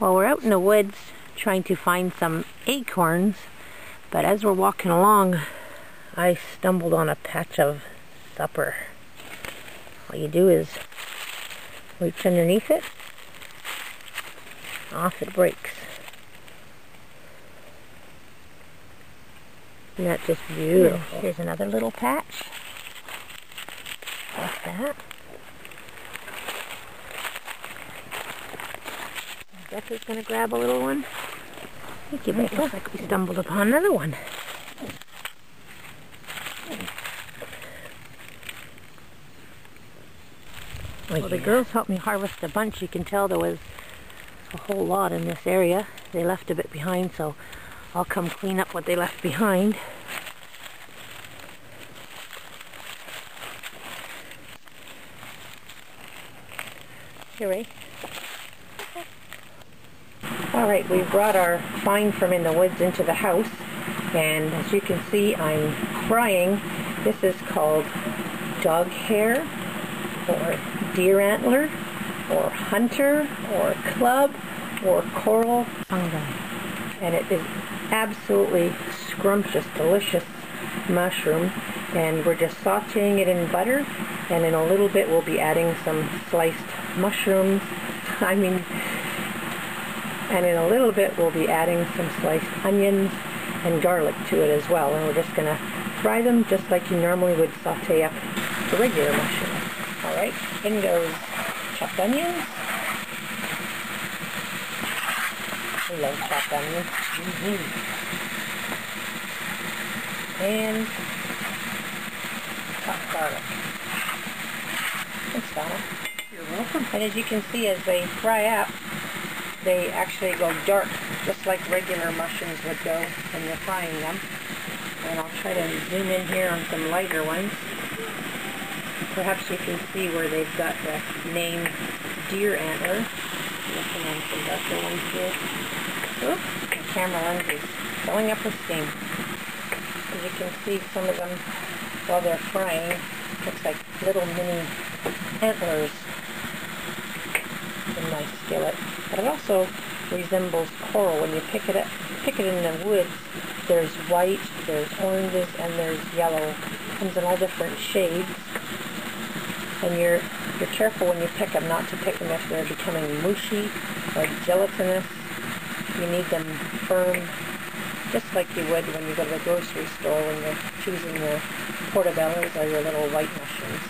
Well, we're out in the woods trying to find some acorns, but as we're walking along, I stumbled on a patch of supper. All you do is reach underneath it, off it breaks. Isn't that just beautiful? Here's another little patch. Like that. Becca's gonna grab a little one. Thank you, Becca. Looks like we stumbled upon another one. Well, the girls helped me harvest a bunch. You can tell there was a whole lot in this area. They left a bit behind, so I'll come clean up what they left behind. Here, Ray. Alright, we brought our find from in the woods into the house and as you can see I'm frying. This is called dog hair or deer antler or hunter or club or coral fungi and it is absolutely scrumptious, delicious mushroom and we're just sauteing it in butter and in a little bit we'll be adding some sliced mushrooms. I mean and in a little bit, we'll be adding some sliced onions and garlic to it as well. And we're just going to fry them just like you normally would saute up the regular mushroom. All right, in goes chopped onions. I love chopped onions. Mm -hmm. And chopped garlic. Thanks, Donna. You're welcome. And as you can see, as they fry up, they actually go dark, just like regular mushrooms would go when you're frying them. And I'll try to zoom in here on some lighter ones. Perhaps you can see where they've got the name deer antler. Looking on some darker ones here. Oops, the camera lens is filling up with steam. As you can see, some of them, while they're frying, looks like little mini antlers skillet. But it also resembles coral. When you pick it up, pick it in the woods, there's white, there's oranges, and there's yellow. It comes in all different shades. And you're you're careful when you pick them not to pick them if they're becoming mushy or gelatinous. You need them firm, just like you would when you go to the grocery store when you're choosing your portobellos or your little white mushrooms.